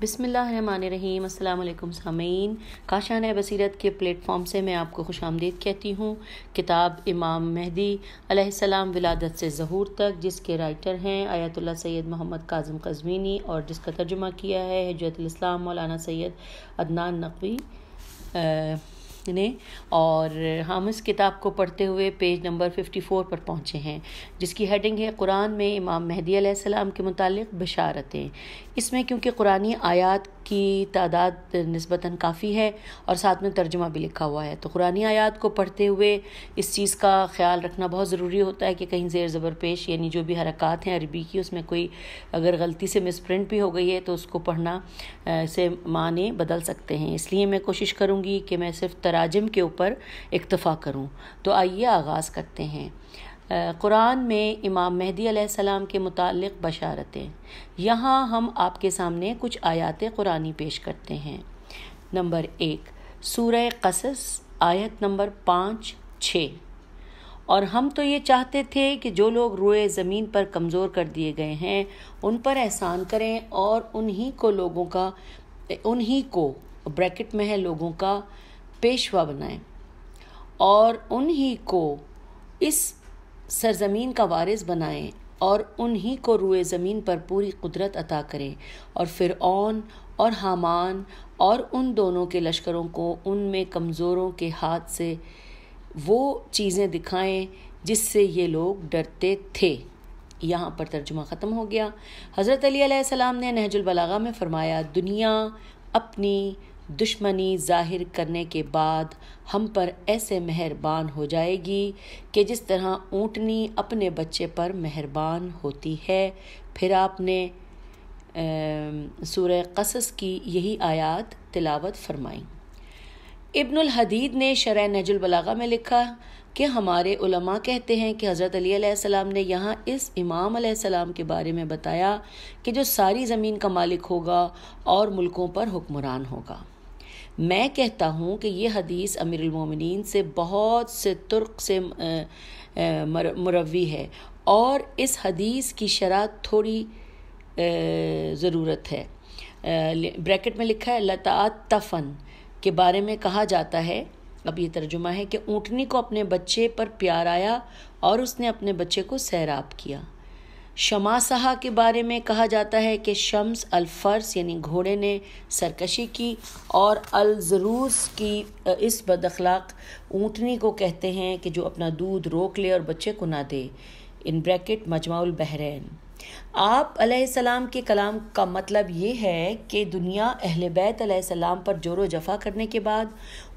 बिसमीम अल्लाम सामीन। काशान बसीरत के प्लेटफॉर्म से मैं आपको खुश आमदीद कहती हूँ। किताब इमाम मेहदी अलैहिस्सलाम विलादत से ज़हूर तक, जिसके राइटर हैं Ayatollah Sayyed Mohammad Kazem Kazemini और जिसका तर्जुमा किया है हजरतलाम मौलाना सैयद अदनान नकवी ने। और हम इस किताब को पढ़ते हुए पेज नंबर 54 पर पहुँचे हैं, जिसकी हेडिंग है कुरान में इमाम मेहदी सलाम के मुतालिक बशारतें। इसमें क्योंकि कुरानी आयात की तादाद नस्बता काफ़ी है और साथ में तर्जुमा भी लिखा हुआ है। तो कुरानी आयात को पढ़ते हुए इस चीज़ का ख्याल रखना बहुत ज़रूरी होता है कि कहीं जेर ज़बर पेश, यानी जो भी हरकत हैं अरबी की, उसमें कोई अगर गलती से मिसप्रिंट भी हो गई है तो उसको पढ़ना से माने बदल सकते हैं। इसलिए मैं कोशिश करूँगी कि मैं सिर्फ़ तराजम के ऊपर इक्तफ़ा करूँ। तो आइए आगाज़ करते हैं। कुरान में इमाम मेहदी सलाम के मुतालिक बशारतें। यहाँ हम आपके सामने कुछ आयात कुरानी पेश करते हैं। नंबर एक सूर कसस, आयत नंबर पाँच, छ। और हम तो ये चाहते थे कि जो लोग रोए ज़मीन पर कमज़ोर कर दिए गए हैं, उन पर एहसान करें और उन्हीं को लोगों का, उन्हीं को, ब्रैकेट में है लोगों का, पेशवा बनाएँ। और उन्हीं को इस सरजमीन का वारिस बनाएँ और उन्हीं को रुए ज़मीन पर पूरी कुदरत अता करें और फिर और हामान और उन दोनों के लश्करों को उनमें कमज़ोरों के हाथ से वो चीज़ें दिखाएँ जिससे ये लोग डरते थे। यहाँ पर तर्जुमा ख़त्म हो गया। हज़रत अली सलाम ने नहजुलबलागा में फ़रमाया, दुनिया अपनी दुश्मनी ज़ाहिर करने के बाद हम पर ऐसे मेहरबान हो जाएगी कि जिस तरह ऊँटनी अपने बच्चे पर मेहरबान होती है, फिर आपने सूर कसस की यही आयात तिलावत फरमाई। इब्नुल हदीद ने शरह नजुलबलागा में लिखा कि हमारे उलमा कहते हैं कि हज़रत अली सलाम ने यहाँ इस इमाम सलाम के बारे में बताया कि जो सारी ज़मीन का मालिक होगा और मुल्कों पर हुक्मरान होगा। मैं कहता हूँ कि ये हदीस अमीरमिन से बहुत से तुर्क से मुरवी है। और इस हदीस की शराह थोड़ी ज़रूरत है। ब्रैकेट में लिखा है लता तफन के बारे में कहा जाता है, अब ये तर्जुमा है कि ऊँटनी को अपने बच्चे पर प्यार आया और उसने अपने बच्चे को सैराब किया। शमासहा के बारे में कहा जाता है कि शम्स अलफर्स यानी घोड़े ने सरकशी की और अलजरूस की इस बदखलाक ऊँटनी को कहते हैं कि जो अपना दूध रोक ले और बच्चे को ना दे। In bracket मजमाउल Bahrain. आप सलाम के कलाम का मतलब ये है कि दुनिया अहल बैत सलाम पर ज़ोर जफ़ा करने के बाद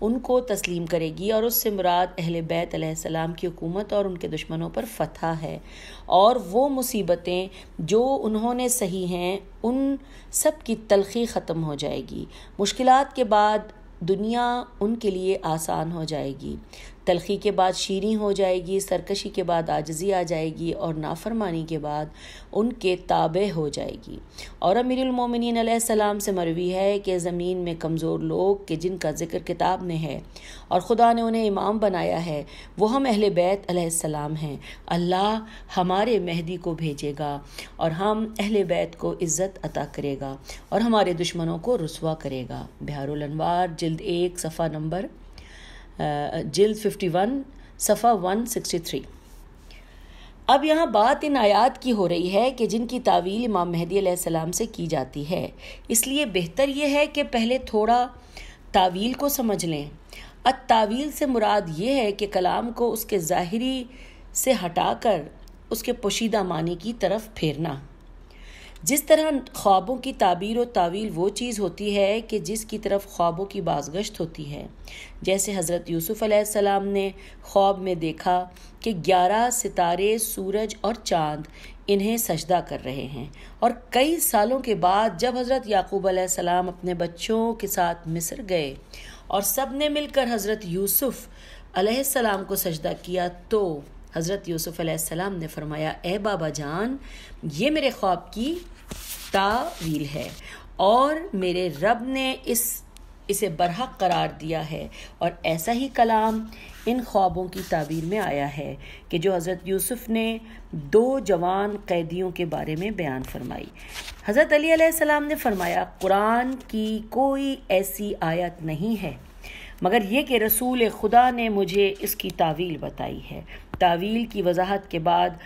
उनको तस्लीम करेगी और उससे मुराद अहल बैत सलाम की हुकूमत और उनके दुश्मनों पर फतह है। और वो मुसीबतें जो उन्होंने सही हैं, उन सब की तलखी ख़त्म हो जाएगी। मुश्किलात के बाद दुनिया उनके लिए आसान हो जाएगी। तलखी के बाद शीरी हो जाएगी, सरकशी के बाद आजजी आ जाएगी और नाफरमानी के बाद उनके ताबे हो जाएगी। और अमीरमिन सलाम से मरवी है कि ज़मीन में कमज़ोर लोग के जिनका ज़िक्र किताब में है और ख़ुदा ने उन्हें इमाम बनाया है, वो हम अहल बैत सलाम हैं। अल्लाह हमारे मेहदी को भेजेगा और हम अहल बैत को इज़्ज़त अता करेगा और हमारे दुश्मनों को रसवा करेगा। बिहार जिल्द एक, सफ़ा नंबर जिल्द 51 सफ़ा 163 अब यहाँ बात इन आयात की हो रही है कि जिनकी तावील इमाम मेहदी सलाम से की जाती है। इसलिए बेहतर यह है कि पहले थोड़ा तावील को समझ लें। अत तावील से मुराद ये है कि कलाम को उसके ज़ाहरी से हटाकर उसके पोशीदा मानी की तरफ़ फेरना। जिस तरह ख्वाबों की ताबीर व तावील वो चीज़ होती है कि जिसकी तरफ़ ख्वाबों की बाजगश्त होती है। जैसे हज़रत यूसुफ़ सलाम ने ख्वाब में देखा कि ग्यारह सितारे, सूरज और चाँद इन्हें सजदा कर रहे हैं और कई सालों के बाद जब हज़रत याकूब सलाम अपने बच्चों के साथ मिस्र गए और सबने मिलकर हज़रत यूसुफ़ सलाम को सजदा किया तो हज़रत यूसुफ़ सलाम ने फरमाया, ए बाबा जान, ये मेरे ख्वाब की तावील है और मेरे रब ने इस, इसे बरहक करार दिया है और ऐसा ही कलाम इन ख्वाबों की ताबीर में आया है कि जो हज़रत यूसुफ ने दो जवान कैदियों के बारे में बयान फरमाई। हज़रत अली ने फरमाया, कुरान की कोई ऐसी आयत नहीं है मगर ये कि रसूल खुदा ने मुझे इसकी तावील बताई है। तावील की वजाहत के बाद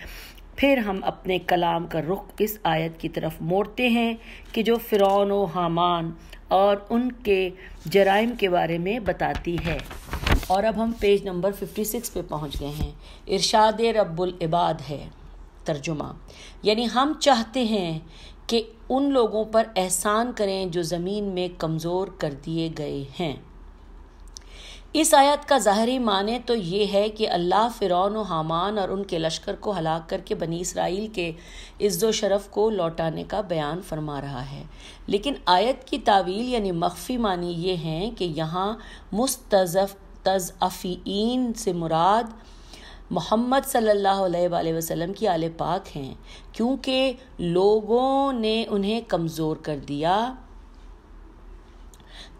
फिर हम अपने कलाम का रुख इस आयत की तरफ़ मोड़ते हैं कि जो फ़िरौन हामान और उनके जराइम के बारे में बताती है। और अब हम पेज नंबर 56 पे पहुँच गए हैं। इरशाद रब्बुल इबाद है तर्जुमा। यानी हम चाहते हैं कि उन लोगों पर एहसान करें जो ज़मीन में कमज़ोर कर दिए गए हैं। इस आयत का ज़ाहरी माने तो ये है कि अल्लाह फ़िरौन हामान और उनके लश्कर को हलाक करके बनी इसराइल के इज़्ज़ो शरफ़ को लौटाने का बयान फरमा रहा है। लेकिन आयत की तावील यानी मख्फी मानी ये हैं कि यहाँ मुस्तज़फ़ तज़अफ़ीन से मुराद मोहम्मद सल्लल्लाहु अलैहि वसल्लम की आले पाक हैं, क्योंकि लोगों ने उन्हें कमज़ोर कर दिया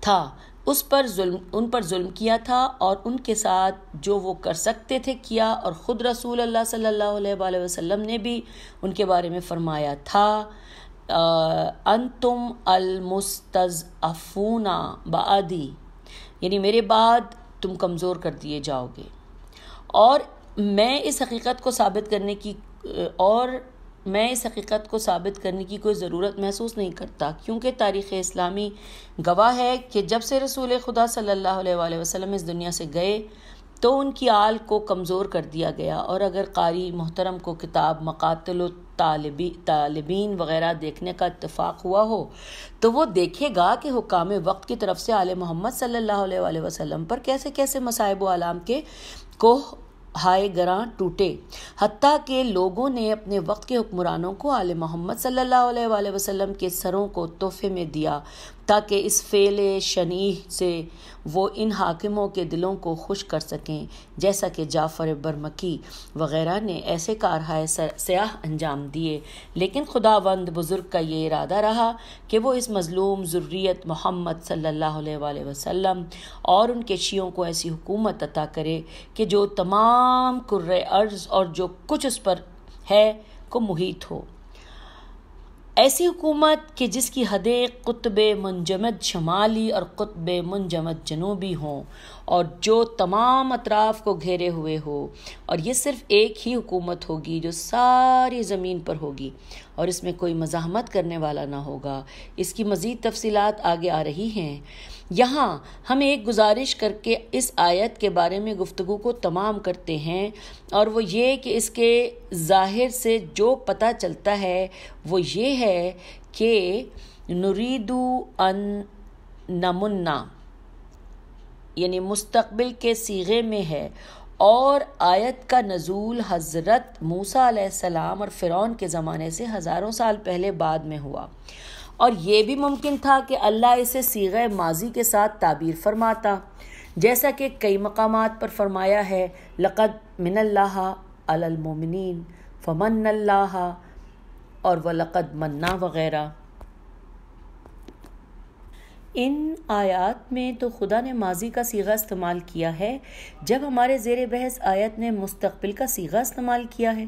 था। उस पर जुल्म, उन पर जुल्म किया था और उनके साथ जो वो कर सकते थे किया और ख़ुद रसूल अल्लाह सल्लल्लाहु अलैहि वसल्लम ने भी उनके बारे में फरमाया था तुम अलमुस्तफ़ूना बादी यानी मेरे बाद तुम कमज़ोर कर दिए जाओगे। और मैं इस हकीकत को साबित करने की और मैं इस हकीकत को साबित करने की कोई ज़रूरत महसूस नहीं करता, क्योंकि तारीख़ इस्लामी गवाह है कि जब से रसूल खुदा सल्लल्लाहु अलैहि वसल्लम इस दुनिया से गए तो उनकी आल को कमज़ोर कर दिया गया। और अगर कारी मोहतरम को किताब, मकातल, तालिबी, तालिबीन वगैरह देखने का इतफ़ाक़ हुआ हो तो वो देखेगा कि हुकाम वक्त की तरफ़ से आल मोहम्मद सल्लल्लाहु अलैहि वसल्लम पर कैसे कैसे मसाइब आलाम के को हाय गरां टूटे। हती के लोगों ने अपने वक्त के हुक्मरानों को आल मोहम्मद सल्लल्लाहु अलैहि के सरों को तोहफे में दिया। ताकि इस फेल शनी से वो इन हाकिमों के दिलों को खुश कर सकें, जैसा कि जाफ़र बरमकी वग़ैरह ने ऐसे कारहाय स्याह अंजाम दिए। लेकिन खुदावंद बुज़ुर्ग का ये इरादा रहा कि वो इस मज़लूम ज़ुर्रियत मोहम्मद अलैहि वसल्लम और उनके शियों को ऐसी हुकूमत अता करे कि जो तमाम कुर्र अर्ज़ और जो कुछ उस पर है, को मुहित हो। ऐसी हुकूमत कि जिसकी हदें कुतब मुंजमद शमाली और कुतब मुंजमद जनूबी हों और जो तमाम अतराफ़ को घेरे हुए हो। और ये सिर्फ़ एक ही हुकूमत होगी जो सारी ज़मीन पर होगी और इसमें कोई मज़ाहमत करने वाला ना होगा। इसकी मज़ीद तफसीलात आगे आ रही हैं। यहाँ हम एक गुजारिश करके इस आयत के बारे में गुफ्तु को तमाम करते हैं और वो ये कि इसके ज़ाहिर से जो पता चलता है वो ये है कि नुरीदू अन नमुन्ना, यानी मुस्तबिल के सीगे में है और आयत का नज़ूल हज़रत मूसा सलाम और फ़िरौन के ज़माने से हज़ारों साल पहले बाद में हुआ। और ये भी मुमकिन था कि अल्लाह इसे सीग माजी के साथ ताबीर फरमाता। जैसा कि कई मकाम पर फरमाया है, लक़द मिनल्लाह अलमोमिन फ़मन अल्लाह और व लक़द मन्ना वग़ैरह। इन आयात में तो खुदा ने माजी का सीगा इस्तेमाल किया है, जब हमारे ज़ेर बहस आयत ने मुस्तबिल का सीगा इस्तेमाल किया है।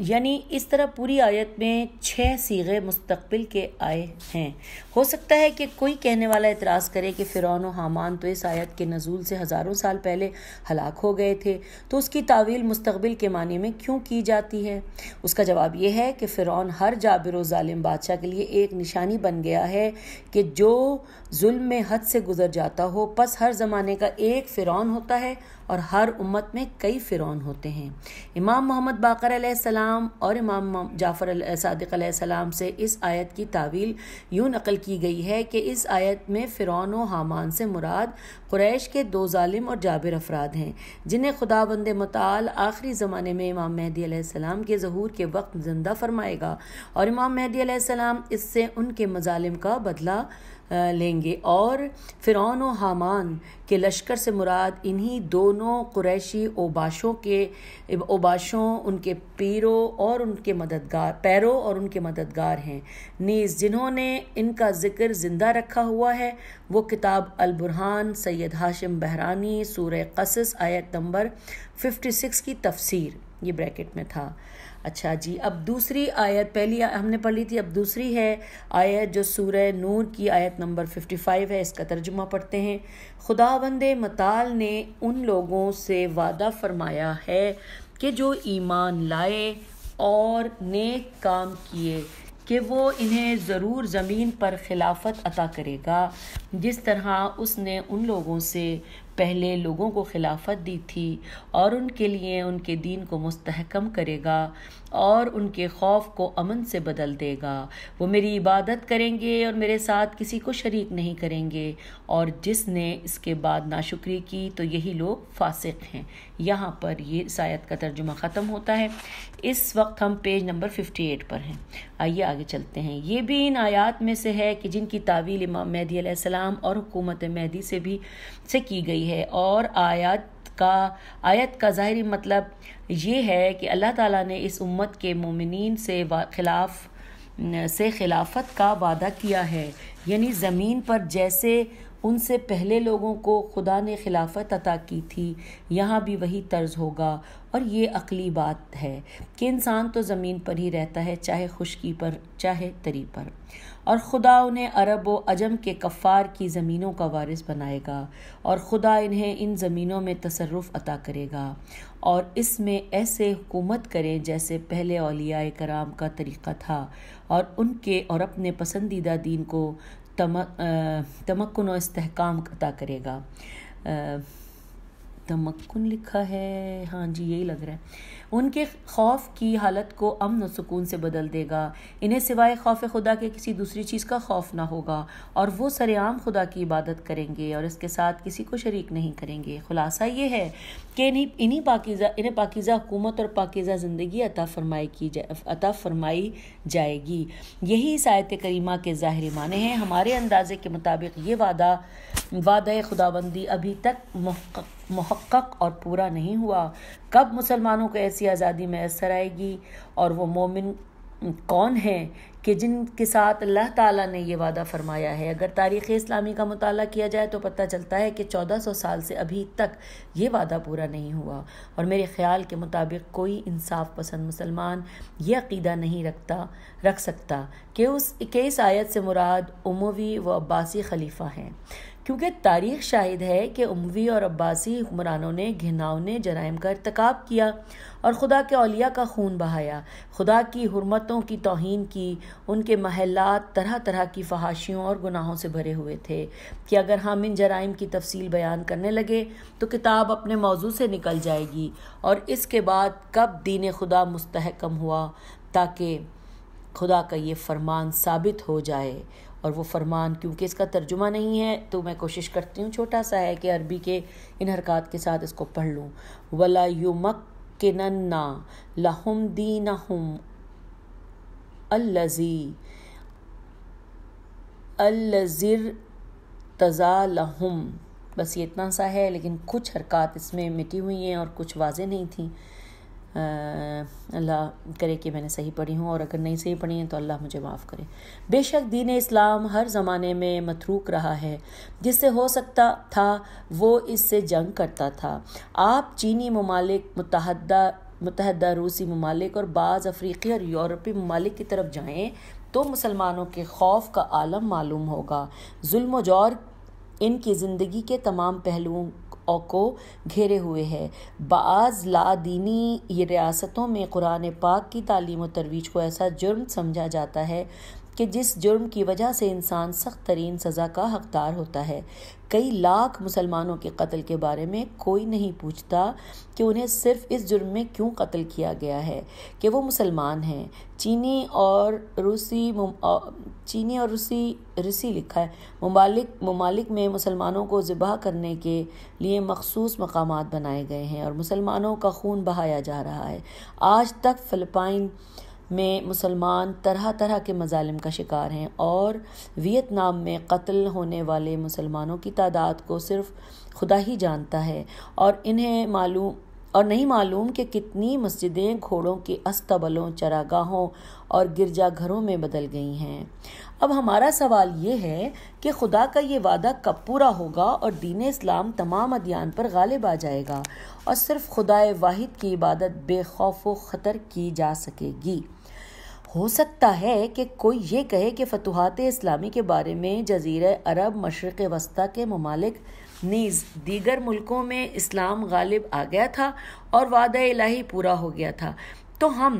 यानी इस तरह पूरी आयत में छः सीगे मुस्तबिल के आए हैं। हो सकता है कि कोई कहने वाला एतराज़ करे कि फ़िरौन और हामान तो इस आयत के नज़ूल से हज़ारों साल पहले हलाक हो गए थे तो उसकी तावील मुस्तबिल के मानी में क्यों की जाती है? उसका जवाब यह है कि फ़िरौन हर जाबिर ज़ालिम बादशाह के लिए एक निशानी बन गया है कि जो जुल्म में हद से गुजर जाता हो बस हर ज़माने का एक फ़िरौन होता है और हर उम्मत में कई फ़िरौन होते हैं। इमाम मोहम्मद बाकर सलाम और इमाम जाफ़र सदक से इस आयत की तावील यूँ नकल की गई है कि इस आयत में फ़िरौन व हामान से मुराद क्रैश के दो ालिम और जाबिर अफराद हैं, जिन्हें खुदा बंद मताल आखिरी ज़माने में इमाम महदी सलाम के जहूर के वक्त ज़िंदा फरमाएगा और इमाम महदी सलाम इससे उनके मजालिम का बदला लेंगे। और फ़िरौन और हामान के लश्कर से मुराद इन्हीं दोनों कुरैशी ओबाशों के, ओबाशों, उनके पीरों और उनके मददगार, पैरों और उनके मददगार हैं। नीज़ जिन्होंने इनका ज़िक्र ज़िंदा रखा हुआ है, वो किताब अलबुरहान सैयद हाशिम बहरानी सूर कसस आयत नंबर 56 की तफसीर, ये ब्रैकेट में था। अच्छा जी, अब दूसरी आयत, पहली हमने पढ़ ली थी, अब दूसरी है आयत जो सूरह नूर की आयत नंबर 55 है, इसका तर्जुमा पढ़ते हैं। खुदा बंदे मताल ने उन लोगों से वादा फरमाया है कि जो ईमान लाए और नेक काम किए, कि वो इन्हें ज़रूर ज़मीन पर खिलाफत अता करेगा। जिस तरह उसने उन लोगों से पहले लोगों को खिलाफत दी थी और उनके लिए उनके दीन को मुस्तहकम करेगा और उनके खौफ को अमन से बदल देगा। वो मेरी इबादत करेंगे और मेरे साथ किसी को शरीक नहीं करेंगे। और जिसने इसके बाद नाशुक्री की तो यही लोग फासिक हैं। यहाँ पर ये शायद का तर्जुमा ख़त्म होता है। इस वक्त हम पेज नंबर 58 पर हैं। आइए आगे चलते हैं। ये भी इन आयात में से है कि जिनकी तावील इमाम मेहदी और हुकूमत मेहदी से भी से की गई है। और आयात का, आयत का ज़ाहरी मतलब ये है कि अल्लाह ताला ने इस उम्मत के मोमिन से खिलाफ से खिलाफत का वादा किया है। यानी ज़मीन पर जैसे उनसे पहले लोगों को खुदा ने खिलाफत अता की थी, यहाँ भी वही तर्ज होगा। और ये अकली बात है कि इंसान तो ज़मीन पर ही रहता है, चाहे खुशकी पर, चाहे तरी पर। और खुदा उन्हें अरब व अजम के कफ़ार की ज़मीनों का वारिस बनाएगा और खुदा इन्हें इन ज़मीनों में तसरफ़ अता करेगा और इसमें ऐसे हुकूमत करें जैसे पहले अलिया कराम का तरीक़ा था और उनके और अपने पसंदीदा दीन को तमक्न और istहकाम अता करेगा। तमक्न लिखा है। हाँ जी, यही लग रहा है। उनके खौफ की हालत को अमन और सुकून से बदल देगा। इन्हें सिवाय खौफ खुदा के किसी दूसरी चीज़ का खौफ ना होगा और वो सरेआम खुदा की इबादत करेंगे और इसके साथ किसी को शरीक नहीं करेंगे। खुलासा ये है कि इन्हीं इन्हीं पाकिज़ा, इन्हें पाकिज़ा हुकूमत और पाकिज़ा ज़िंदगी अता फरमाई की जाए, अता फरमाई जाएगी। यही इस आयत करीमा के ज़ाहरी माने हैं। हमारे अंदाजे के मुताबिक ये वादा वादा खुदाबंदी अभी तक महक्क और पूरा नहीं हुआ। कब मुसलमानों को ऐसी आज़ादी मैसर आएगी? और वो मोमिन कौन है कि जिनके साथ अल्लाह ताला ने ये वादा फरमाया है? अगर तारीख़ इस्लामी का मताल किया जाए तो पता चलता है कि 1400 साल से अभी तक ये वादा पूरा नहीं हुआ। और मेरे ख्याल के मुताबिक कोई इंसाफ पसंद मुसलमान ये अकीदा नहीं रखता, रख सकता कि उस, के आयत से मुराद उमवी व अब्बासी खलीफा हैं। क्योंकि तारीख शाहिद है कि उमवी और अब्बासी हुक्मरानों ने घिनावने जराइम का irतकब किया और खुदा के अलिया का खून बहाया। खुदा की हरमतों की तोहन की, उनके महलात तरह तरह की फहाशियों और गुनाहों से भरे हुए थे कि अगर हम इन जराइम की तफसील बयान करने लगे तो किताब अपने मौजू से निकल जाएगी और इसके बाद कब दीन खुदा मुस्तहकम हुआ ताकि खुदा का ये फरमान साबित हो जाए। और वो फरमान, क्योंकि इसका तर्जुमा नहीं है तो मैं कोशिश करती हूँ छोटा सा है कि अरबी के इन हरकत के साथ इसको पढ़ लूँ। वला युमक के नन्ना लहुम दीनहुम अल्लजी, अल्लजिर तज़ा लहुम बस ये इतना सा है, लेकिन कुछ हरकत इसमें मिटी हुई हैं और कुछ वाजे नहीं थी। अल्लाह करे कि मैंने सही पढ़ी हूँ और अगर नहीं सही पढ़ी है तो अल्लाह मुझे माफ़ करे। बेशक दीन इस्लाम हर ज़माने में मतरूक रहा है। जिससे हो सकता था वो इससे जंग करता था। आप चीनी ममालिक मुतहदा मुतहदा रूसी ममालिक और बाज़ अफ्रीकी और यूरोपी ममालिक की तरफ़ जाएँ तो मुसलमानों के खौफ का आलम मालूम होगा। जुल्म जौर इनकी ज़िंदगी के तमाम पहलुओं को घेरे हुए है। बाज़ लादीनी रियासतों में कुरान पाक की तालीम और तरवीज को ऐसा जुर्म समझा जाता है कि जिस जुर्म की वजह से इंसान सख्त तरीन सज़ा का हकदार होता है। कई लाख मुसलमानों के कत्ल के बारे में कोई नहीं पूछता कि उन्हें सिर्फ़ इस जुर्म में क्यों कत्ल किया गया है कि वो मुसलमान हैं। चीनी और रूसी चीनी और रूसी रूसी लिखा है ममालिक ममालिक में मुसलमानों को ज़िबा करने के लिए मखसूस मकाम बनाए गए हैं और मुसलमानों का खून बहाया जा रहा है। आज तक फ़िलिपाइन में मुसलमान तरह तरह के मजालिम का शिकार हैं और वियतनाम में कत्ल होने वाले मुसलमानों की तादाद को सिर्फ़ खुदा ही जानता है और इन्हें मालूम, और नहीं मालूम कि कितनी मस्जिदें घोड़ों के अस्तबलों, चरागाहों और गिरजाघरों में बदल गई हैं। अब हमारा सवाल ये है कि खुदा का ये वादा कब पूरा होगा और दीन इस्लाम तमाम अदियान पर गालिब आ जाएगा और सिर्फ़ खुदा वाहिद की इबादत बेखौफ ख़तर की जा सकेगी? हो सकता है कि कोई ये कहे कि फतूहत इस्लामी के बारे में जजीर अरब मशरक़ वस्ती के ममालिक नीज़ दीगर मुल्कों में इस्लाम गालिब आ गया था और वादा इलाही पूरा हो गया था। तो हम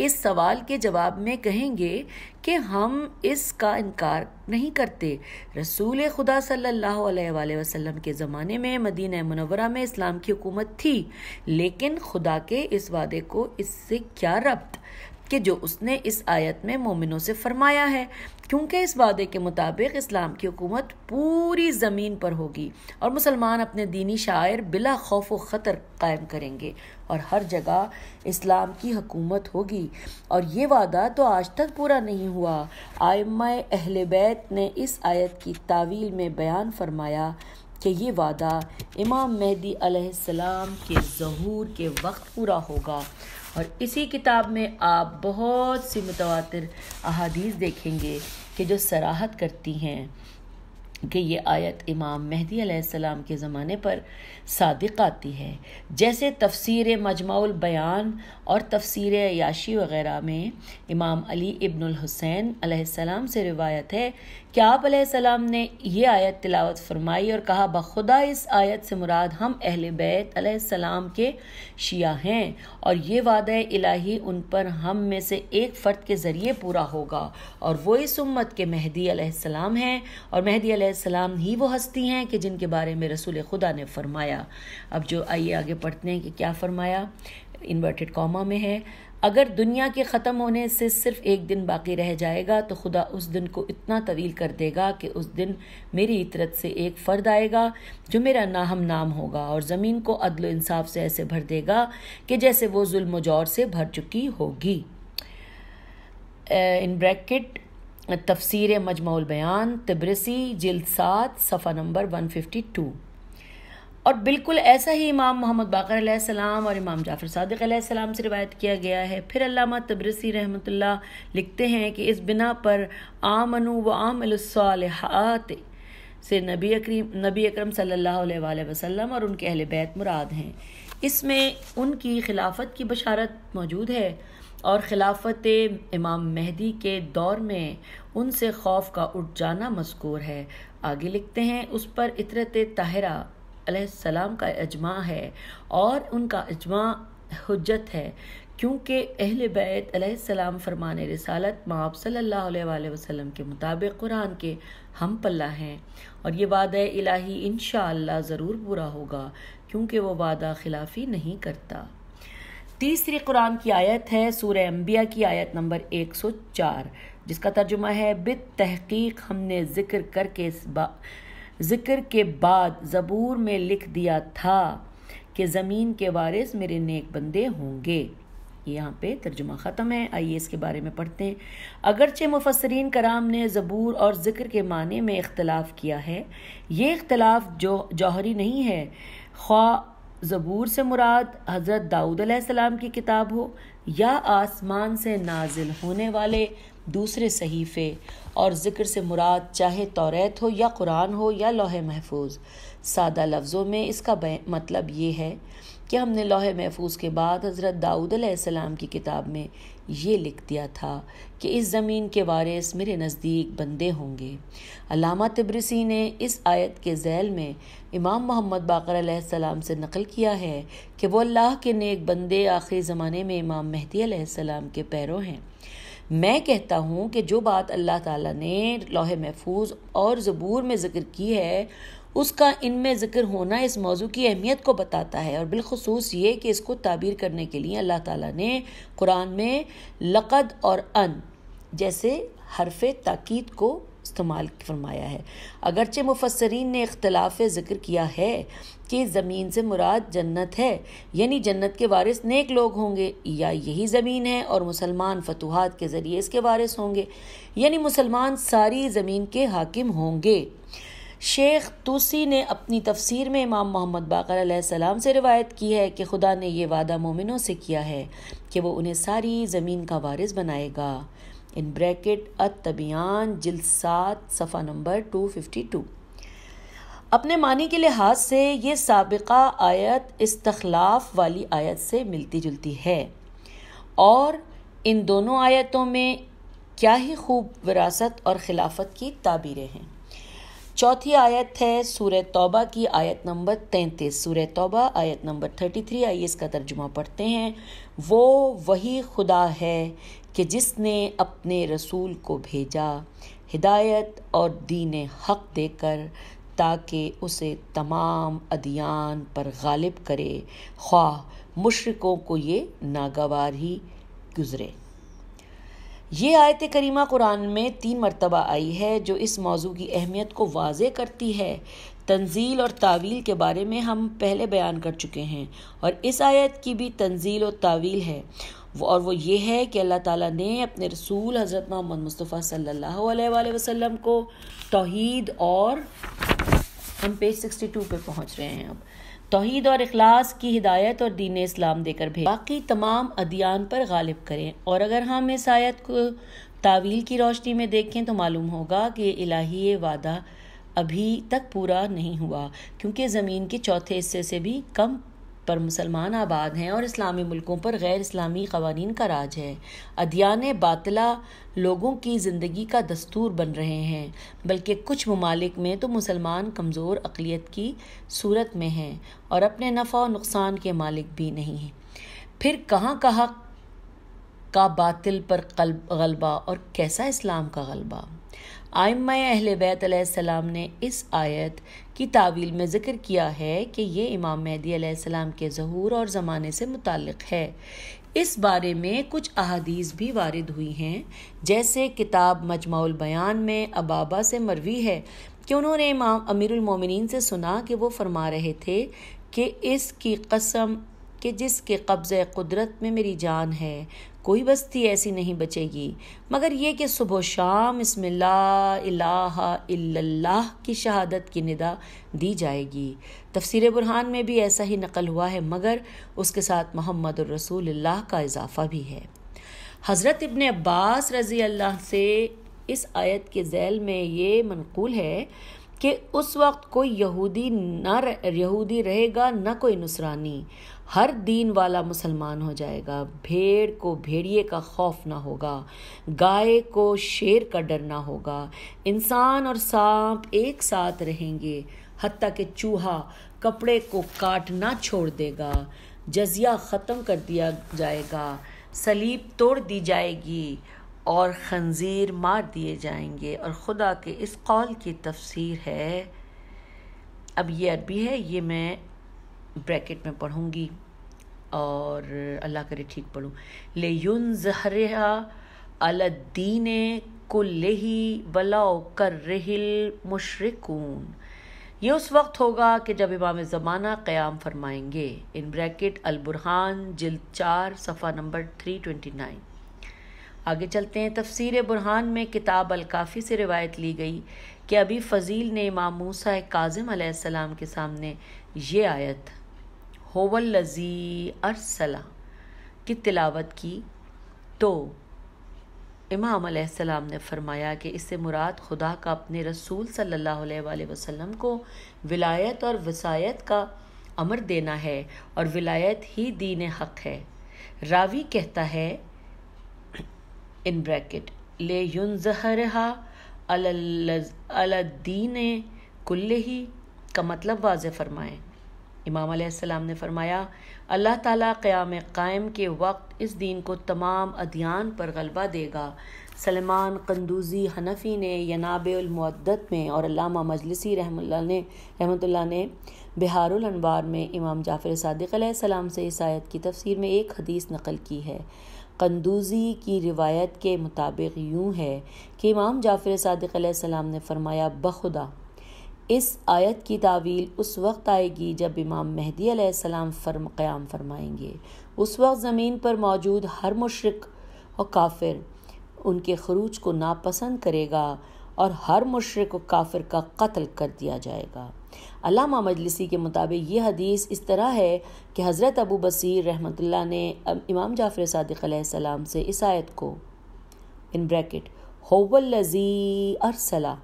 इस सवाल के जवाब में कहेंगे कि हम इसका इनकार नहीं करते। रसूल खुदा सल्लल्लाहु अलैहि वसल्लम के ज़माने में मदीना मुनवरा में इस्लाम की हुकूमत थी, लेकिन खुदा के इस वादे को इससे क्या रब्त? कि जो उसने इस आयत में मोमिनों से फरमाया है, क्योंकि इस वादे के मुताबिक इस्लाम की हुकूमत पूरी ज़मीन पर होगी और मुसलमान अपने दीनी शायर बिला खौफ व ख़तर कायम करेंगे और हर जगह इस्लाम की हुकूमत होगी। और ये वादा तो आज तक पूरा नहीं हुआ। आयमा अहल बैत ने इस आयत की तावील में बयान फरमाया कि ये वादा इमाम मेहदी के जहूर के वक्त पूरा होगा। और इसी किताब में आप बहुत सी मुतवातिर अहादीस देखेंगे कि जो सराहत करती हैं कि ये आयत इमाम मेहदी अलैहिस्सलाम के ज़माने पर सादिक आती है। जैसे तफसीर मजमाउल बयान और तफसीर याशी वग़ैरह में इमाम अली इब्नुल हुसैन अलैहिस्सलाम से रिवायत है कि आप सलाम ने यह आयत तिलावत फरमाई और कहा, बखुदा इस आयत से मुराद हम अहल बैत सलाम के शिया हैं और ये वादा इलाही उन पर हम में से एक फ़र्द के ज़रिए पूरा होगा और वो इस उम्मत के मेहदी सलाम हैं और मेहदी सलाम ही वो हस्ती हैं कि जिनके बारे में रसूल खुदा ने फरमाया। अब जो आइए आगे पढ़ते हैं कि क्या फरमाया। इन्वर्टेड कॉमा में है। अगर दुनिया के ख़त्म होने से सिर्फ़ एक दिन बाकी रह जाएगा तो खुदा उस दिन को इतना तवील कर देगा कि उस दिन मेरी इतरत से एक फ़र्द आएगा, जो मेरा नाहम नाम होगा और ज़मीन को अदल इंसाफ से ऐसे भर देगा कि जैसे वो जुल्म जौर से भर चुकी होगी। इन ब्रैकेट, तफसीर मजमूल बयान, तब्रसी, जिल्द सात, सफ़ा नंबर वन फिफ्टी टू। और बिल्कुल ऐसा ही इमाम मोहम्मद बाकर सलाम और इमाम जाफ़र सदक सलाम से रिवायत किया गया है। फिर अल्लामा तबरसी रहमतुल्ला लिखते हैं कि इस बिना पर आमनु व आमलसालहात से नबी अकरीम, नबी अकरम सल्लल्लाहु अलैहि वसल्लम और उनके अहल बैत मुराद हैं। इसमें उनकी खिलाफत की बशारत मौजूद है और खिलाफत इमाम मेहदी के दौर में उनसे खौफ का उठ जाना मस्कूर है। आगे लिखते हैं, उस पर इतरत ताहरा सलाम का अजमा है और उनका अजमा हजत है, क्योंकि अहल बैत सलाम फरमान रसालत माप अलैहि वसल्लम के मुताबिक कुरान के हम पल्ला हैं। और ये वादा इलाही इन ज़रूर पूरा होगा, क्योंकि वो वादा खिलाफी नहीं करता। तीसरी कुरान की आयत है सूर अम्बिया की आयत नंबर 104 जिसका तर्जुमा है, बित तहकीक हमने ज़िक्र करके इस बा ज़िक्र के बाद ज़बूर में लिख दिया था कि ज़मीन के वारिस मेरे नेक बंदे होंगे। यहाँ पे तर्जुमा ख़त्म है। आइए इसके बारे में पढ़ते हैं। अगरचे मुफसरीन कराम ने ज़बूर और ज़िक्र के माने में इख्तलाफ किया है। ये इख्तलाफ जो जौहरी नहीं है। ख्वा ज़बूर से मुराद हज़रत दाऊद की किताब हो या आसमान से नाजिल होने वाले दूसरे सहीफ़े और ज़िक्र से मुराद, चाहे तौरेत हो या कुरान हो या लोह महफूज। सादा लफ्ज़ों में इसका मतलब ये है कि हमने लोह महफूज के बाद हज़रत दाऊद सलाम की किताब में ये लिख दिया था कि इस ज़मीन के वारिस मेरे नज़दीक बंदे होंगे। अलामा तब्रसी ने इस आयत के जैल में इमाम मोहम्मद बाकर सलाम से नकल किया है कि वो अल्लाह के नेक बंदे आखिरी ज़माने में इमाम मेहदी सलाम के पैरों हैं। मैं कहता हूँ कि जो बात अल्लाह ताला ने लोह महफूज और ज़बूर में ज़िक्र की है, उसका इनमें ज़िक्र होना इस मौजू की अहमियत को बताता है और बिलखसूस ये कि इसको ताबीर करने के लिए अल्लाह ताला ने कुरान में लक़द और अन जैसे हरफ ताक़द को इस्तेमाल फरमाया है। अगरचे मुफसरीन ने इख्तलाफ ज़िक्र किया है कि ज़मीन से मुराद जन्नत है, यानी जन्नत के वारिस नेक लोग होंगे, या यही ज़मीन है और मुसलमान फतूहत के ज़रिए इसके वारिस होंगे, यानी मुसलमान सारी ज़मीन के हाकिम होंगे। शेख तूसी ने अपनी तफसीर में इमाम मोहम्मद बाकर सलाम से रिवायत की है कि खुदा ने यह वादा मोमिनों से किया है कि वो उन्हें सारी ज़मीन का वारिस बनाएगा। इन ब्रैकेट अतबियान जिलसात सफ़ा नंबर 252 अपने मानी के लिहाज से ये सबका आयत इस्तलाफ वाली आयत से मिलती जुलती है। और इन दोनों आयतों में क्या ही खूब विरासत और खिलाफत की ताबीरें हैं। चौथी आयत है सूर तौबा की आयत नंबर तैंतीस। सूर तौबा आयत नंबर थर्टी थ्री, आइए इसका तर्जुमा पढ़ते हैं। वो वही खुदा है कि जिसने अपने रसूल को भेजा हिदायत और दीन हक देकर ताकि उसे तमाम अदियान पर गालिब करे ख्वा मुशरकों को ये नागवार ही गुज़रे। ये आयत करीमा कुरान में तीन मरतबा आई है जो इस मौजू की अहमियत को वाज करती है। तंजील और तावील के बारे में हम पहले बयान कर चुके हैं और इस आयत की भी तंजील और तावील है। और वो ये है कि अल्लाह ताला ने अपने रसूल हज़रत मोहम्मद मुस्तफ़ा सल्लल्लाहु अलैहि वसल्लम को तोहीद और हम पेज सिक्सटी टू पे पहुँच रहे हैं अब। तोहद और अखलास की हिदायत और दीन इस्लाम देकर भेज। बाकी तमाम अदियान पर गालिब करें। और अगर हम इस आयत को तावील की रोशनी में देखें तो मालूम होगा कि इलाही वादा अभी तक पूरा नहीं हुआ, क्योंकि ज़मीन के चौथे हिस्से से भी कम पर मुसलमान आबाद हैं और इस्लामी मुल्कों पर गैर इस्लामी कवानीन का राज है। अदियान बातला लोगों की ज़िंदगी का दस्तूर बन रहे हैं, बल्कि कुछ ममालिक में तो मुसलमान कमज़ोर अकलीत की सूरत में हैं और अपने नफ़ा और नुकसान के मालिक भी नहीं हैं। फिर कहाँ कहाँ का बातिल पर गलबा और कैसा इस्लाम का गलबा? आयम अहल बैत सलाम ने इस आयत की तावील में ज़िक्र किया है कि ये इमाम मेहदी सलाम के जहूर और ज़माने से मुतक़ है। इस बारे में कुछ अहादीस भी वारद हुई हैं, जैसे किताब मजमाउल बयान में अबाबा से मरवी है कि उन्होंने इमाम अमीरमिन से सुना कि वो फरमा रहे थे कि इसकी कसम, कि जिसके कब्ज़ कुदरत में मेरी जान है कोई बस्ती ऐसी नहीं बचेगी। मगर ये कि सुबह शाम इल्लाह की शहादत की निदा दी जाएगी। तफसीर बुरहान में भी ऐसा ही नकल हुआ है, मगर उसके साथ मोहम्मद रसूलुल्लाह का इजाफ़ा भी है। हज़रत इब्न अब्बास रज़ी अल्लाह से इस आयत के जैल में ये मनकूल है कि उस वक्त कोई यहूदी न यहूदी रहेगा, ना कोई नुसरानी। हर दीन वाला मुसलमान हो जाएगा। भेड़ को भेड़िए का खौफ ना होगा। गाय को शेर का डर ना होगा। इंसान और सांप एक साथ रहेंगे हती कि चूहा कपड़े को काटना छोड़ देगा। जजिया ख़त्म कर दिया जाएगा, सलीब तोड़ दी जाएगी और खंजीर मार दिए जाएँगे। और खुदा के इस कौल की तफसीर है। अब ये अरबी है, ये मैं ब्रैकेट में पढ़ूँगी और अल्लाह करे ठीक पढ़ूँ। ले युन जहरा अलद्दीन कुल्लही वलाओ कर रहिल मुशरकून। ये उस वक्त होगा कि जब इमाम ज़माना क़याम फरमाएँगे। इन ब्रैकेट अलबुरहान, जिल्द चार, सफ़ा नंबर थ्री ट्वेंटी नाइन आगे चलते हैं। तफसीर बुरहान में किताब अलकाफ़ी से रिवायत ली गई कि अभी फ़जील ने इमाम मूसा काजिम के सामने ये आयत होवल्लजी अरसला की तिलावत की। तो इमाम सलाम ने फरमाया कि इससे मुराद खुदा का अपने रसूल सल्लल्लाहु अलैहि वसल्लम को विलायत और वसायत का अमर देना है और विलायत ही दीन हक है। रावी कहता है, इन ब्रैकेट, ले युनजहरहा अलदीन कुल्ले ही का मतलब वाज फरमाएँ। इमाम सलाम ने फरमाया, अल्लाह ताला क़याम कायम के वक्त इस दीन को तमाम अदियान पर गलबा देगा। सलमान कंदूजी हनफ़ी ने यनाबमदत में और अल्लामा मजलिसी रहमल्ला ने, रहमतुल्लाह ने बिहारनवार में इमाम जाफ़र सदक़ से इस आयत की तफसीर में एक हदीस नकल की है। कंदूजी की रिवायत के मुताबिक यूँ है कि इमाम जाफ़र सदक ने फरमाया, बखुदा इस आयत की तावील उस वक्त आएगी जब इमाम मेहदी सलाम फर्म, क़याम फरमाएँगे। उस वक्त ज़मीन पर मौजूद हर मुशरक और काफिर उनके खरूज को नापसंद करेगा और हर मुशरक व काफिर का कत्ल कर दिया जाएगा। अलामा मजलिसी के मुताबिक ये हदीस इस तरह है कि हज़रत अबू बसीर रहमत ने इमाम जाफ़र सदक से इस आयत को, इन ब्रैकेट, होवल्लजी अरसला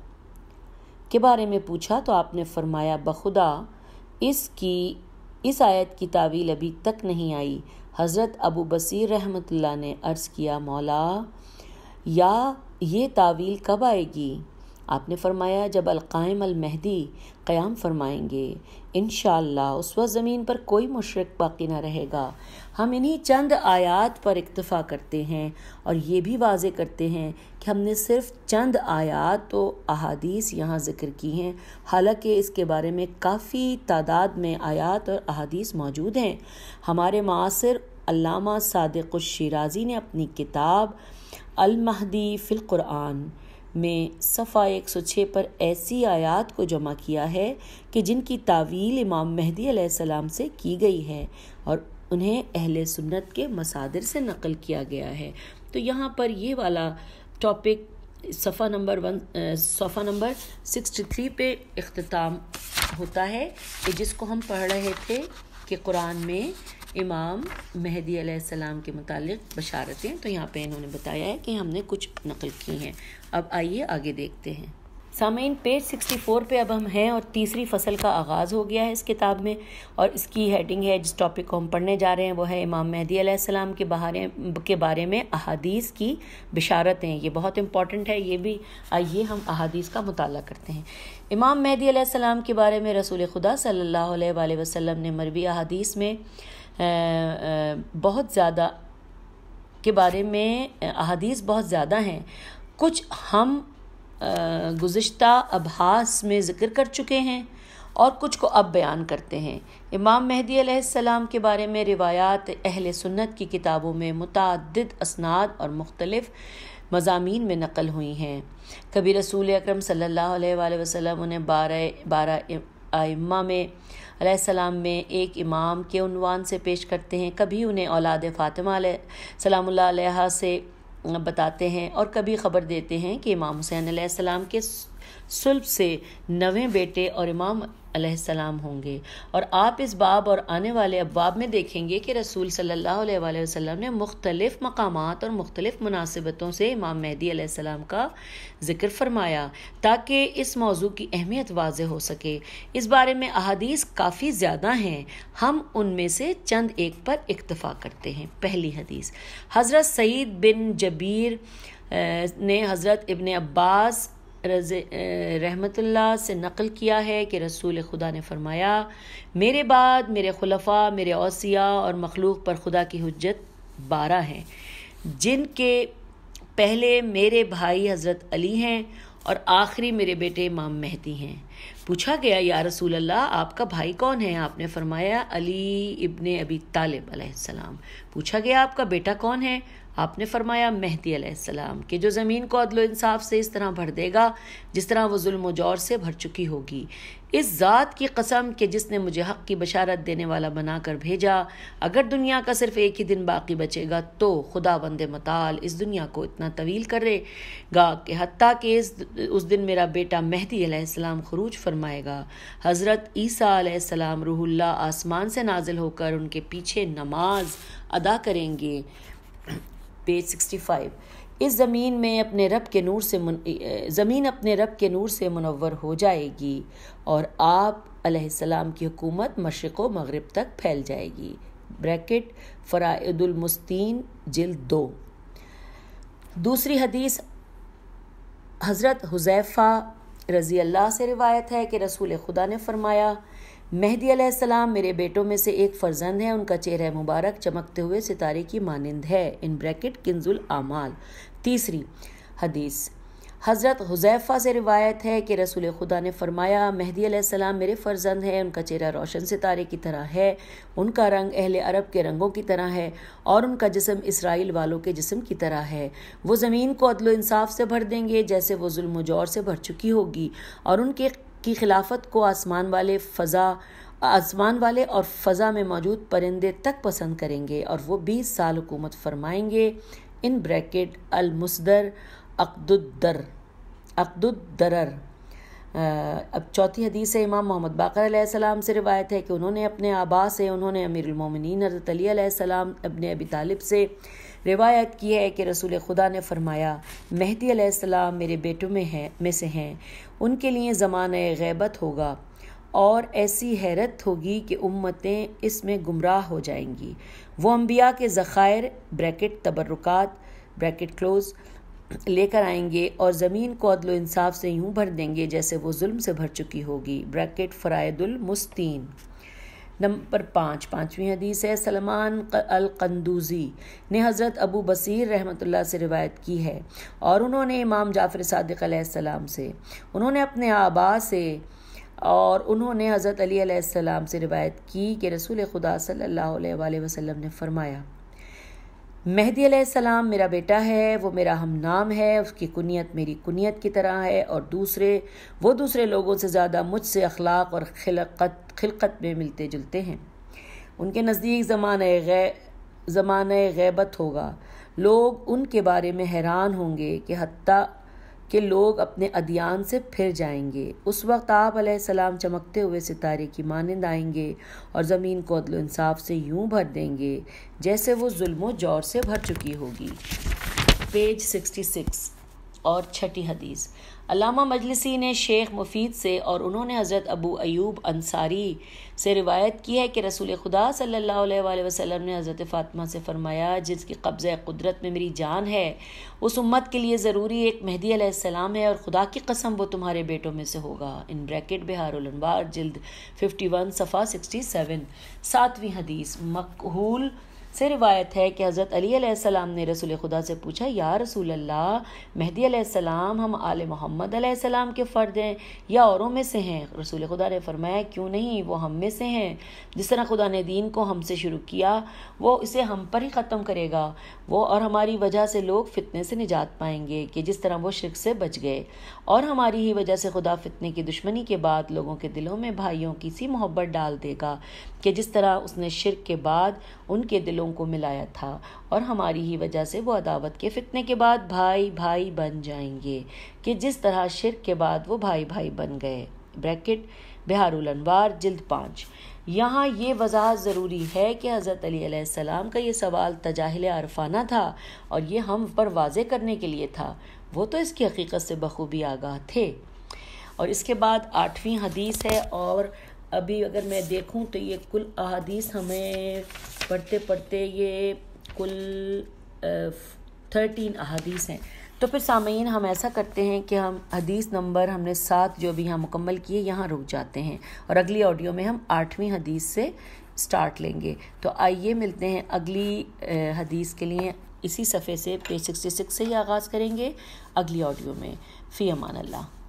के बारे में पूछा तो आपने फरमाया, बखुदा, इसकी, इस आयत की तावील अभी तक नहीं आई। हज़रत अबू बसीर रहमत ने अर्ज़ किया, मौला, या ये तावील कब आएगी? आपने फरमाया, जब अलकायम अलमहदी क़याम फरमाएँगे। इन उस वक्त ज़मीन पर कोई मुशरक बाकी ना रहेगा। हम इन्हीं चंद आयात पर इक्तफ़ा करते हैं और ये भी वाज करते हैं कि हमने सिर्फ़ चंद आयात तो अहादीस यहाँ ज़िक्र की हैं। हालाँकि इसके बारे में काफ़ी तादाद में आयात और अहादीस मौजूद हैं। हमारे मासर अल्लामा सादिक शिराजी ने अपनी किताब अल महदी फ़िल क़ुरान में सफ़ा 106 पर ऐसी आयात को जमा किया है कि जिनकी तावील इमाम मेहदी सलाम से की गई है और उन्हें अहल सुन्नत के मसादिर से नकल किया गया है। तो यहाँ पर ये वाला टॉपिक सफ़ा नंबर वन सफ़ा नंबर सिक्सटी थ्री पे अख्ताम होता है कि जिसको हम पढ़ रहे थे कि कुरान में इमाम मेहदी सलाम के मुतालिक बशारतें। तो यहाँ पे इन्होंने बताया है कि हमने कुछ नकल की हैं। अब आइए आगे देखते हैं। सामीन, पेज 64 पे अब हम हैं और तीसरी फ़सल का आगाज़ हो गया है इस किताब में और इसकी हेडिंग है, जिस टॉपिक को हम पढ़ने जा रहे हैं, वो है इमाम मेहदी सलाम के बारे के बारे में अहादीस की बिशारतें। ये बहुत इंपॉर्टेंट है, ये भी आइए हम अहादीस का मुताल करते हैं। इमाम मेहदी सलाम के बारे में रसूल खुदा अलैहि वसल्लम ने मरवी अहादीस में बहुत ज़्यादा के बारे में अहादीस बहुत ज़्यादा हैं। कुछ हम गुज्त अभास में ज़िक्र कर चुके हैं और कुछ को अब बयान करते हैं। इमाम मेहदी सलाम के बारे में रिवायात अहल सुन्नत की किताबों में मुतद असनाद और मुख्तलिफ़ मजामी में नकल हुई हैं। कभी रसूल अक्रम सल्लल्लाहु अलैहि वसल्लम उन्हें बारह बारह आइम्मा में सलाम में एक इमाम के उनवान से पेश करते हैं, कभी उन्हें औलाद फ़ातिमा सलाम से बताते हैं और कभी ख़बर देते हैं कि इमाम हुसैन सलाम के सुल्ब से नवें बेटे और इमाम अलैहिस्सलाम होंगे। और आप इस बाब और आने वाले अबाब में देखेंगे कि रसूल सल्लल्लाहु अलैहि वसल्लम ने मुख्तलिफ़ मकामात और मुख्तलिफ़ मुनासिबतों से इमाम मेहदी अलैहिस्सलाम का ज़िक्र फरमाया, ताकि इस मौजू की अहमियत वाज हो सके। इस बारे में अहादीस काफ़ी ज़्यादा हैं। हम उनमें से चंद एक पर इक्तफ़ा करते हैं। पहली हदीस, हज़रत सईद बिन जबीर ने हज़रत इबन अब्बास रहमतुल्लाह से नकल किया है कि रसूल खुदा ने फरमाया, मेरे बाद मेरे खुलफा, मेरे औसिया और मखलूक पर खुदा की हजत बारह हैं, जिनके पहले मेरे भाई हज़रत अली हैं और आखिरी मेरे बेटे इमाम मेहदी हैं। पूछा गया, या रसूल अल्लाह आपका भाई कौन है? आपने फरमाया, अली इब्ने अबी तालिब अलैहिस्सलाम। पूछा गया, आपका बेटा कौन है? आपने फरमाया मेहदी अलैहिस्सलाम कि जो ज़मीन को अदल इंसाफ से इस तरह भर देगा, जिस तरह वो जुल्म जौर से भर चुकी होगी। इस ज़ात की कसम कि जिसने मुझे हक़ की बशारत देने वाला बनाकर भेजा, अगर दुनिया का सिर्फ़ एक ही दिन बाकी बचेगा तो खुदा बंद मताल इस दुनिया को इतना तवील करेगा कि हती कि इस, उस दिन मेरा बेटा मेहदी अलैहिस्सलाम खरूज फरमाएगा। हज़रत ईसा अलैहिस्सलाम रूहुल्ला आसमान से नाजिल होकर उनके पीछे नमाज़ अदा करेंगे। Page sixty five. इस ज़मीन में अपने रब के नूर से ज़मीन अपने रब के नूर से मुनवर हो जाएगी और आप अलैहिस्सलाम की हुकूमत मशरक़ व मगरब तक फैल जाएगी। ब्रैकेट फ़राइदुलमस्तीन जिल दो। दूसरी हदीस, हज़रत हुजैफ़ा रज़ी अल्लाह से रिवायत है कि रसूल खुदा ने फरमाया मेहदी अलैहिस्सलाम मेरे बेटों में से एक फ़र्जंद है, उनका चेहरा मुबारक, चमकते हुए सितारे की मानंद है। इन ब्रैकेट, किंजुल आमाल। तीसरी हदीस। हज़रत हुजैफ़ा से रिवायत है कि रसूल खुदा ने फरमाया, मेहदी सलाम मेरे फ़र्जंद हैं, उनका चेहरा रोशन सितारे की तरह है, उनका रंग अहल अरब के रंगों की तरह है और उनका जिसम इसराइल वालों के जिसम की तरह है। वो ज़मीन को अदल इंसाफ से भर देंगे, जैसे वो जुल्म से भर चुकी होगी और उनके की खिलाफत को आसमान वाले फ़ज़ा, आसमान वाले और फ़ज़ा में मौजूद परिंदे तक पसंद करेंगे और वो बीस साल हुकूमत फरमाएँगे। In bracket अलमुसदर अकदुद्दर, अकदुद्दरर। अब चौथी हदीस है, इमाम मोहम्मद बाकर सलाम से रिवायत है कि उन्होंने अपने आबा से, उन्होंने अमीरमिन हज़रत अली सलाम अपने अबी तालिब से रिवायत की है कि रसूल खुदा ने फरमाया, मेहदी सलाम मेरे बेटों में हैं, में से हैं। उनके लिए ज़मान गैबत होगा और ऐसी हैरत होगी कि उम्मतें इसमें गुमराह हो जाएँगी। वो अम्बिया के ज़ख़ायर, ब्रैकेट तबरुकात ब्रैकेट क्लोज़ लेकर आएँगे और ज़मीन को अदल इंसाफ से यूँ भर देंगे जैसे वो जुल्म से भर चुकी होगी। ब्रैकेट फ़रायदुल मुस्तीन। नंबर पाँच, पाँचवीं हदीस है, सलमान अल कंदूजी ने हज़रत अबू बसीर रहमतुल्लाह से रिवायत की है और उन्होंने इमाम जाफ़र सदक सलाम से, उन्होंने अपने आबा से और उन्होंने हज़रत अली सलाम से रिवायत की कि रसूल खुदा सल्लल्लाहु अलैहि वसल्लम ने फरमाया मेहदी सलाम मेरा बेटा है, वो मेरा हम नाम है, उसकी कुनीत मेरी कुनीत की तरह है और दूसरे, वो दूसरे लोगों से ज़्यादा मुझसे अखलाक और खिलकत खिलकत में मिलते जुलते हैं। उनके नज़दीक ज़मान गै, ज़मान गैबत होगा। लोग उनके बारे में हैरान होंगे कि हती कि लोग अपने अदियान से फिर जाएँगे। उस वक्त आप सलाम चमकते हुए सितारे की मानंद आएँगे और ज़मीन को अदल इंसाफ से यूँ भर देंगे जैसे वो जुल्म ज़ोर से भर चुकी होगी। पेज 66 और छठी हदीस। अलामा मजलिसी ने शेख मुफीद से और उन्होंने हज़रत अबू अयूब अंसारी से रिवायत की है कि रसूल खुदा सल्लल्लाहु अलैहि वसल्लम ने हज़रत फ़ातिमा से फरमाया, जिसकी कब्ज़ कुदरत में मेरी जान है, उस उम्मत के लिए ज़रूरी एक मेहदी सलाम है और खुदा की कसम वो तुम्हारे बेटों में से होगा। इन ब्रैकेट बिहार जिल्द 51 सफ़ा 67 सातवीं हदीस, मकहूल से रिवायत है कि हज़रत अली ने रसूल खुदा से पूछा, या रसूल अल्लाह मेहदी सलाम, हम आल मोहम्मद सलाम के फ़र्द हैं, या औरों में से हैं? रसूल खुदा ने फरमाया, क्यों नहीं, वो हम में से हैं। जिस तरह खुदा ने दीन को हमसे शुरू किया, वो इसे हम पर ही ख़त्म करेगा। वो और हमारी वजह से लोग फितने से निजात पाएँगे कि जिस तरह वो शिरक से बच गए। और हमारी ही वजह से खुदा फितने की दुश्मनी के बाद लोगों के दिलों में भाइयों की सी मोहब्बत डाल देगा कि जिस तरह उसने शिरक के बाद उनके दिलों को मिलाया था और हमारी ही वजह से वो अदावत के फितने के बाद भाई भाई बन जाएँगे कि जिस तरह शिरक के बाद वो भाई भाई बन गए। ब्रैकेट, बिहारुल अनवार, जिल्द पाँच। यहाँ ये वजाहत ज़रूरी है कि हज़रत अली सलाम का ये सवाल तजाहिल अरफाना था और ये हम पर वाजे करने के लिए था। वो तो इसकी हकीकत से बखूबी आगाह थे। और इसके बाद आठवीं हदीस है और अभी अगर मैं देखूँ तो ये कुल अहादीस हमें पढ़ते पढ़ते ये कुल थर्टीन अहादीस हैं। तो फिर सामीन हम ऐसा करते हैं कि हम हदीस नंबर हमने सात जो अभी यहाँ मुकम्मल किए, यहाँ रुक जाते हैं और अगली ऑडियो में हम आठवीं हदीस से स्टार्ट लेंगे। तो आइए मिलते हैं अगली हदीस के लिए। इसी सफ़े से पेज सिक्सटी सिक्स से ही आगाज़ करेंगे अगली ऑडियो में। फ़ी अमान अल्लाह।